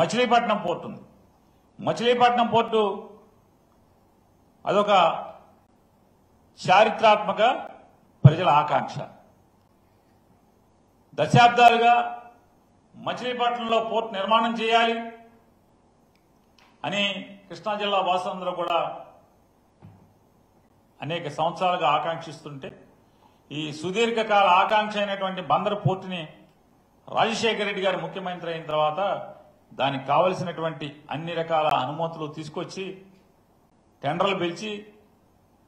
Machilipatnam port ఉంది Machilipatnam port అదొక చారిత్రాత్మక ప్రజల ఆకాంక్ష. దశాబ్దాలుగా మచిలీపట్నంలో పోర్టు నిర్మాణం చేయాలి అని కృష్ణా జిల్లా వాసులందరూ కూడా అనేక సంవత్సరాలుగా ఆకాంక్షిస్తుంటే ఈ సుదీర్ఘకాల ఆకాంక్ష అయినటువంటి బందరు పోర్టుని రాజశేఖర రెడ్డి గారు ముఖ్యమంత్రి అయిన తర్వాత దానికి కావలసినటువంటి అన్ని రకాల అనుమతులు తీసుకొచ్చి టెండర్లు పిలిచి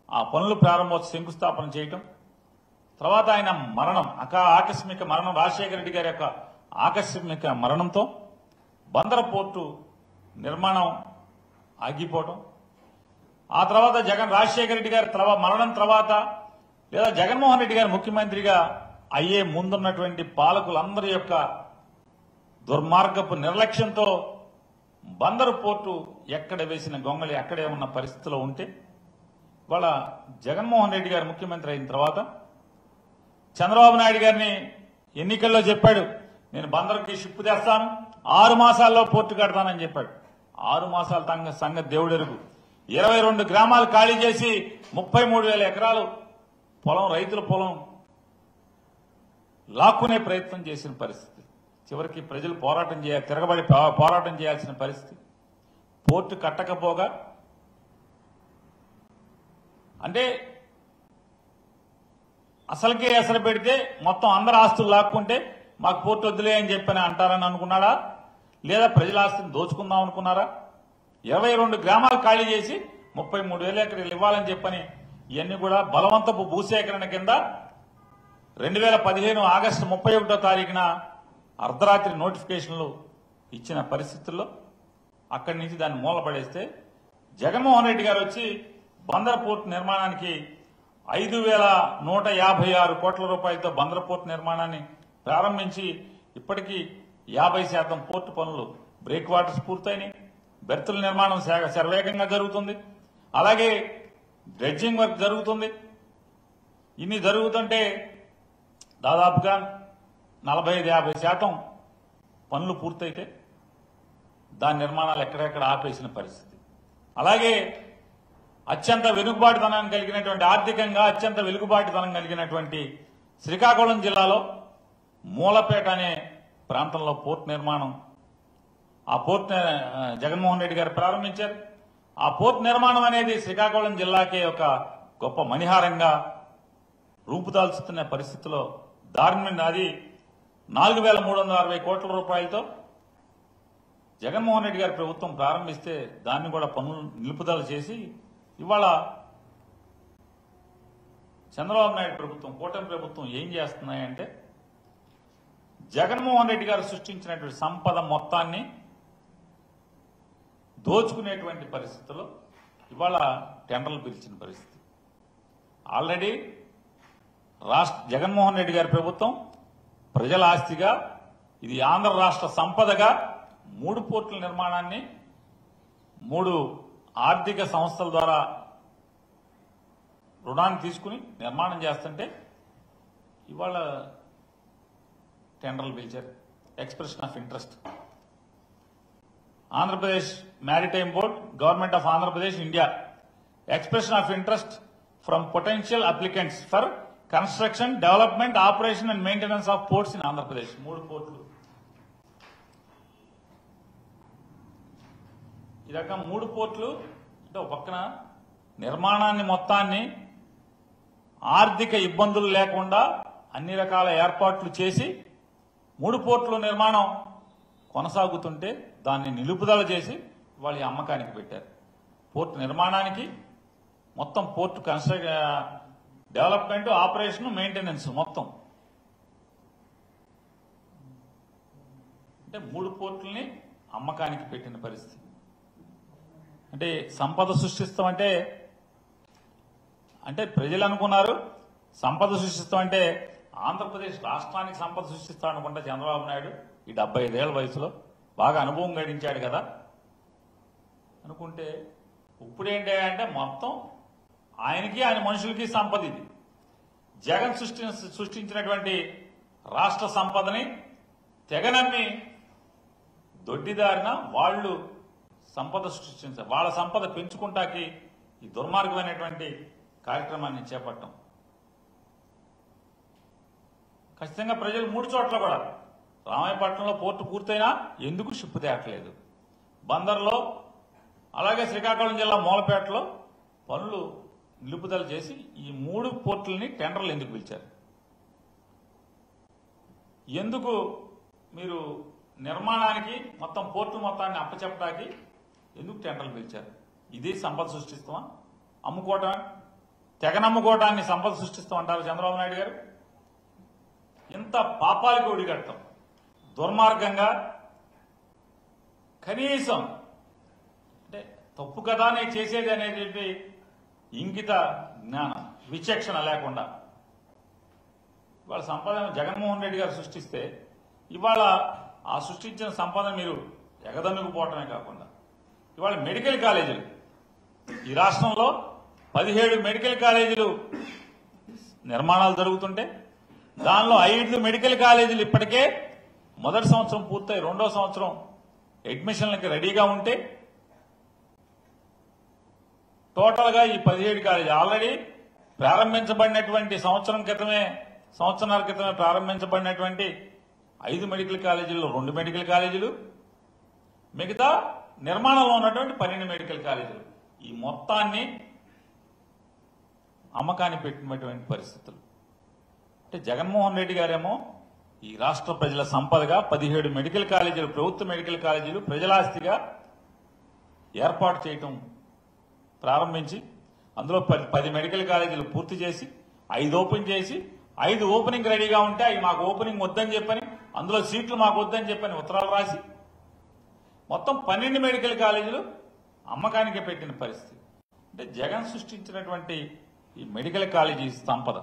ఆ పనులు ప్రారంభోత్సవ శంకుస్థాపన చేయటం. తర్వాత ఆయన మరణం అకా ఆకస్మిక మరణం రాజశేఖర రెడ్డి గారి యొక్క ఆకస్మిక మరణంతో బందర పోర్టు నిర్మాణం ఆగిపోవటం. ఆ తర్వాత జగన్ రాజశేఖర రెడ్డి గారి తర్వాత మరణం తర్వాత లేదా జగన్మోహన్ రెడ్డి గారు ముఖ్యమంత్రిగా అయ్యే ముందున్నటువంటి పాలకులందరి యొక్క దుర్మార్గపు నిర్లక్ష్యంతో బందరు పోర్టు ఎక్కడ వేసిన గొంగళి అక్కడే ఉన్న పరిస్థితిలో ఉంటే వాళ్ళ జగన్మోహన్ రెడ్డి గారు ముఖ్యమంత్రి అయిన తర్వాత చంద్రబాబు నాయుడు గారిని ఎన్నికల్లో చెప్పాడు నేను బందరుకి షిప్ తెస్తాను ఆరు మాసాల్లో పోర్టు కడతానని చెప్పాడు. ఆరు మాసాల తంగ సంగతి దేవుడెరుగు. ఇరవై రెండు గ్రామాలు ఖాళీ చేసి ముప్పై మూడు వేల ఎకరాలు పొలం రైతుల పొలం లాక్కునే ప్రయత్నం చేసిన పరిస్థితి. చివరికి ప్రజలు పోరాటం చేయాలి తిరగబడి పోరాటం చేయాల్సిన పరిస్థితి. పోర్టు కట్టకపోగా అంటే అసలుకే అసలు పెడితే మొత్తం అందరు ఆస్తులు లాక్కుంటే మాకు పోర్టు వద్దులే అని చెప్పని అంటారని అనుకున్నాడా? లేదా ప్రజల ఆస్తిని దోచుకుందాం అనుకున్నారా? ఇరవై రెండు గ్రామాలు ఖాళీ చేసి ముప్పై మూడు వేల ఎకరాలు ఇవ్వాలని చెప్పని ఇవన్నీ కూడా బలవంతపు భూసేకరణ కింద రెండు వేల పదిహేను ఆగస్టు ముప్పై ఒకటో తారీఖున అర్ధరాత్రి నోటిఫికేషన్లు ఇచ్చిన పరిస్థితుల్లో అక్కడి నుంచి దాన్ని మూలపడేస్తే జగన్మోహన్ రెడ్డి గారు వచ్చి బందర్ పోర్టు నిర్మాణానికి ఐదు వేల నూట యాభై ఆరు కోట్ల రూపాయలతో బందరపోర్టు నిర్మాణాన్ని ప్రారంభించి ఇప్పటికీ యాభై శాతం పోర్టు పనులు బ్రేక్ వాటర్స్ పూర్తయినాయి. బెర్తుల నిర్మాణం శరవేగంగా జరుగుతుంది. అలాగే డ్రెడ్జింగ్ వర్క్ జరుగుతుంది. ఇన్ని జరుగుతుంటే దాదాపుగా నలభై ఐదు యాభై శాతం పనులు పూర్తయితే దాని నిర్మాణాలు ఎక్కడెక్కడ ఆపేసిన పరిస్థితి. అలాగే అత్యంత వెనుకబాటుతనం కలిగినటువంటి ఆర్థికంగా అత్యంత వెలుగుబాటుతనం కలిగినటువంటి శ్రీకాకుళం జిల్లాలో మూలపేట అనే ప్రాంతంలో పోర్ట్ నిర్మాణం ఆ పోర్ట్ జగన్మోహన్ రెడ్డి గారు ప్రారంభించారు. ఆ పోర్ట్ నిర్మాణం అనేది శ్రీకాకుళం జిల్లాకే ఒక గొప్ప మణిహారంగా రూపుదాల్చుతున్న పరిస్థితిలో దారుణమైన అది నాలుగు వేల మూడు వందల అరవై కోట్ల రూపాయలతో జగన్మోహన్ రెడ్డి గారి ప్రభుత్వం ప్రారంభిస్తే దాన్ని కూడా పనులు నిలుపుదల చేసి ఇవాళ చంద్రబాబు నాయుడు ప్రభుత్వం కూటమి ప్రభుత్వం ఏం చేస్తున్నాయంటే జగన్మోహన్ రెడ్డి గారు సృష్టించినటువంటి సంపద మొత్తాన్ని దోచుకునేటువంటి పరిస్థితుల్లో ఇవాళ టెండర్లు పిలిచిన పరిస్థితి. ఆల్రెడీ రాష్ట్ర జగన్మోహన్ రెడ్డి గారి ప్రభుత్వం ప్రజల ఆస్తిగా ఇది ఆంధ్ర రాష్ట్ర సంపదగా మూడు పోర్టుల నిర్మాణాన్ని మూడు ఆర్థిక సంస్థల ద్వారా రుణాన్ని తీసుకుని నిర్మాణం చేస్తుంటే ఇవాళ టెండర్లు పిలిచారు. Expression of interest. Andhra Pradesh maritime board government of Andhra Pradesh India. Expression of interest from potential applicants for construction development operation and maintenance of ports in Andhra Pradesh మూడు పోర్టులు. ఈ రకం మూడు పోర్టులు. అంటే ఒక పక్కన నిర్మాణాన్ని మొత్తాన్ని ఆర్థిక ఇబ్బందులు లేకుండా అన్ని రకాల ఏర్పాట్లు చేసి మూడు పోర్టుల నిర్మాణం కొనసాగుతుంటే దాన్ని నిలుపుదల చేసి వాళ్ళ అమ్మకానికి పెట్టారు. పోర్టు నిర్మాణానికి మొత్తం port construct development operation maintenance మొత్తం. అంటే మూడు పోర్టుల్ని అమ్మకానికి పెట్టిన పరిస్థితి. అంటే సంపద సృష్టిస్తామంటే అంటే ప్రజలు అనుకున్నారు సంపద సృష్టిస్తామంటే ఆంధ్రప్రదేశ్ రాష్ట్రానికి సంపద సృష్టిస్తా అనుకుంటా చంద్రబాబు నాయుడు ఈ డెబ్బై ఐదేళ్ళ వయసులో బాగా అనుభవం గడించాడు కదా. అనుకుంటే ఇప్పుడేంటి అంటే మొత్తం ఆయనకి ఆయన మనుషులకి సంపద ఇది. జగన్ సృష్టి సృష్టించినటువంటి రాష్ట్ర సంపదని తెగనమ్మి దొడ్డిదారిన వాళ్ళు సంపద సృష్టించారు. వాళ్ళ సంపద పెంచుకుంటాకి ఈ దుర్మార్గమైనటువంటి కార్యక్రమాన్ని చేపట్టం ఖచ్చితంగా ప్రజలు మూడు చోట్ల కూడా. రామాయపట్నంలో పోర్టు పూర్తయినా ఎందుకు షిప్ తేటలేదు బందర్లో అలాగే శ్రీకాకుళం జిల్లా మూలపేటలో పనులు నిలుపుదల చేసి ఈ మూడు పోర్టులని టెండర్లు ఎందుకు పిలిచారు? ఎందుకు మీరు నిర్మాణానికి మొత్తం పోర్టు మొత్తాన్ని అప్పచెప్పడానికి ఎందుకు టెండర్లు పిలిచారు? ఇది సంపద సృష్టిస్తామా? అమ్ముకోవటం? తెగనమ్ముకోవటాన్ని సంపద సృష్టిస్తామంటారు చంద్రబాబు నాయుడు గారు? ఇంత పాపాలకు ఒడిగడతాం దుర్మార్గంగా కనీసం అంటే తప్పు కదా నేను చేసేది అనేది ఇంకిత జ్ఞానం విచక్షణ లేకుండా. ఇవాళ సంపాదన జగన్మోహన్ రెడ్డి గారు సృష్టిస్తే ఇవాళ ఆ సృష్టించిన సంపాదన మీరు ఎగదన్నుకుపోవటమే కాకుండా. ఇవాళ మెడికల్ కాలేజీలు. ఈ రాష్ట్రంలో పదిహేడు మెడికల్ కాలేజీలు నిర్మాణాలు జరుగుతుంటే దానిలో ఐదు మెడికల్ కాలేజీలు ఇప్పటికే మొదటి సంవత్సరం పూర్తయి రెండో సంవత్సరం అడ్మిషన్లకి రెడీగా ఉంటే టోటల్గా ఈ పదిహేడు కాలేజీ ఆల్రెడీ ప్రారంభించబడినటువంటి సంవత్సరం క్రితమే సంవత్సరాల క్రితమే ప్రారంభించబడినటువంటి ఐదు మెడికల్ కాలేజీల్లో రెండు మెడికల్ కాలేజీలు. మిగతా నిర్మాణంలో ఉన్నటువంటి పన్నెండు మెడికల్ కాలేజీలు. ఈ మొత్తాన్ని అమ్మకాన్ని పెట్టినటువంటి పరిస్థితులు. అంటే జగన్మోహన్ రెడ్డి గారేమో ఈ రాష్ట్ర ప్రజల సంపదగా పదిహేడు మెడికల్ కాలేజీలు ప్రభుత్వ మెడికల్ కాలేజీలు ప్రజలాస్తిగా ఏర్పాటు చేయటం ప్రారంభించి అందులో పది పది మెడికల్ కాలేజీలు పూర్తి చేసి ఐదు ఓపెన్ చేసి ఐదు ఓపెనింగ్ రెడీగా ఉంటే అవి మాకు ఓపెనింగ్ వద్దని చెప్పని అందులో సీట్లు మాకు వద్దని చెప్పని ఉత్తరాలు రాసి మొత్తం పన్నెండు మెడికల్ కాలేజీలు అమ్మకానికి పెట్టిన పరిస్థితి. అంటే జగన్ సృష్టించినటువంటి ఈ మెడికల్ కాలేజీ సంపద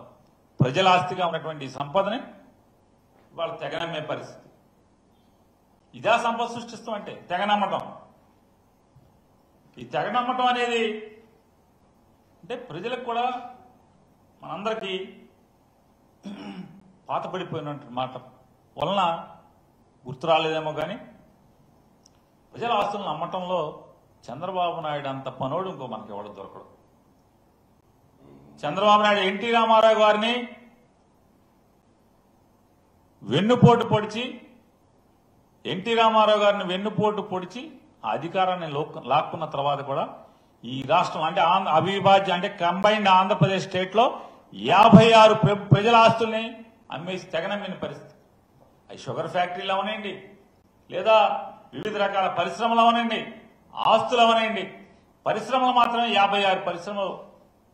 ప్రజల ఆస్తిగా ఉన్నటువంటి ఈ సంపదని వాళ్ళు తెగనమ్మే పరిస్థితి. ఇదా సంపద సృష్టిస్తాం అంటే తెగనమ్మటం ఈ తెగ నమ్మటం అనేది అంటే ప్రజలకు కూడా మనందరికీ పాతపడిపోయినటువంటి మాట వలన గుర్తు రాలేదేమో కానీ ప్రజల ఆస్తులను నమ్మటంలో చంద్రబాబు నాయుడు అంత పనోడు ఇంకో మనకి ఎవడు దొరకడు. చంద్రబాబు నాయుడు ఎన్టీ రామారావు గారిని వెన్నుపోటు పొడిచి ఎన్టీ రామారావు గారిని వెన్నుపోటు పొడిచి ఆ అధికారాన్ని లోక్- లాక్కున్న తర్వాత కూడా ఈ రాష్ట్రం అంటే ఆంధ్ర అవిభాజ్య అంటే కంబైన్డ్ ఆంధ్రప్రదేశ్ స్టేట్లో యాభై ఆరు ప్ర- ప్రజల ఆస్తుల్ని అమ్మేసి తెగనమ్మిన పరిస్థితి. అవి షుగర్ ఫ్యాక్టరీలు అవనండి. లేదా వివిధ రకాల పరిశ్రమలు అవనండి. ఆస్తులు అవనండి. పరిశ్రమలు మాత్రమే యాభై ఆరు పరిశ్రమలు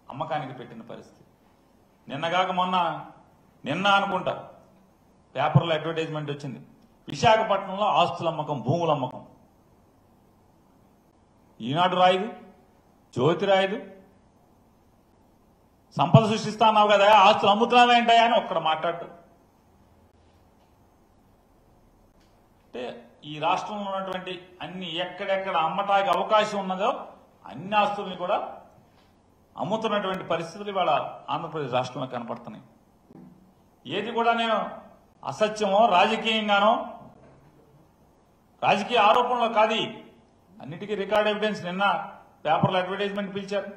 అమ్మకానికి పెట్టిన పరిస్థితి. నిన్నగాక మొన్న నిన్న అనుకుంటా పేపర్లో అడ్వర్టైజ్మెంట్ వచ్చింది. విశాఖపట్నంలో ఆస్తుల అమ్మకం భూముల అమ్మకం ఈనాడు రాయదు జ్యోతి రాయదు. సంపద సృష్టిస్తా అన్నావు కదా ఆస్తులు అమ్ముతున్నావేంటయా అని ఒక్కడ మాట్లాడు అంటే ఈ రాష్ట్రంలో ఉన్నటువంటి అన్ని ఎక్కడెక్కడ అమ్మటానికి అవకాశం ఉన్నదో అన్ని ఆస్తుల్ని కూడా అమ్ముతున్నటువంటి పరిస్థితులు ఇవాళ ఆంధ్రప్రదేశ్ రాష్ట్రంలో కనపడుతున్నాయి. ఏది కూడా నేను అసత్యమో రాజకీయంగానో రాజకీయ ఆరోపణలో కాదు అన్నిటికీ రికార్డ్ ఎవిడెన్స్ నిన్న పేపర్లో అడ్వర్టైజ్మెంట్ పిలిచారు.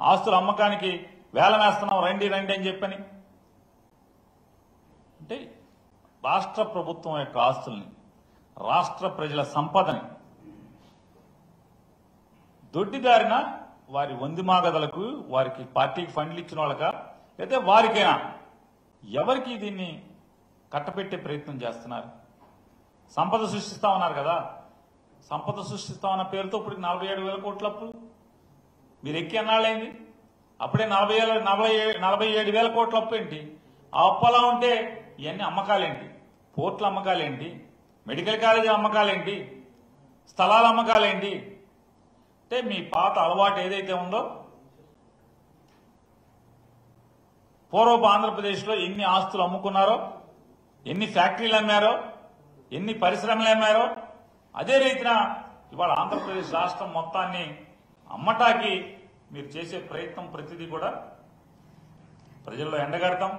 ఆస్తుల అమ్మకానికి వేలం వేస్తున్నాం రండి రండి అని చెప్పని. అంటే రాష్ట్ర ప్రభుత్వం యొక్క ఆస్తుల్ని రాష్ట్ర ప్రజల సంపదని దొడ్డిదారిన వారి వందిమాగదలకు వారికి పార్టీకి ఫండ్లు ఇచ్చిన వాళ్ళక లేదా వారికైనా ఎవరికి దీన్ని కట్టపెట్టే ప్రయత్నం చేస్తున్నారు? సంపద సృష్టిస్తా ఉన్నారు కదా. సంపద సృష్టిస్తామన్న పేరుతో ఇప్పుడు నలభై ఏడు వేల కోట్ల అప్పులు మీరు ఎక్కి అన్నాళ్ళేంది? అప్పుడే నలభై ఏళ్ళ నలభై నలభై ఏడు వేల కోట్ల అప్పు ఏంటి? ఆ అప్పు ఉంటే ఇవన్నీ అమ్మకాలేంటి? పోర్ట్ల అమ్మకాలేంటి? Medical college అమ్మకాలేంటి? స్థలాల అమ్మకాలేంటి? అంటే మీ పాత అలవాటు ఏదైతే ఉందో పూర్వపు ఆంధ్రప్రదేశ్లో ఎన్ని ఆస్తులు అమ్ముకున్నారో ఎన్ని ఫ్యాక్టరీలు అమ్మారో ఎన్ని పరిశ్రమలు అమ్మారో అదే రీతిన ఇవాళ ఆంధ్రప్రదేశ్ రాష్ట్రం మొత్తాన్ని అమ్మటాకి మీరు చేసే ప్రయత్నం ప్రతిదీ కూడా ప్రజల్లో ఎండగడతాం.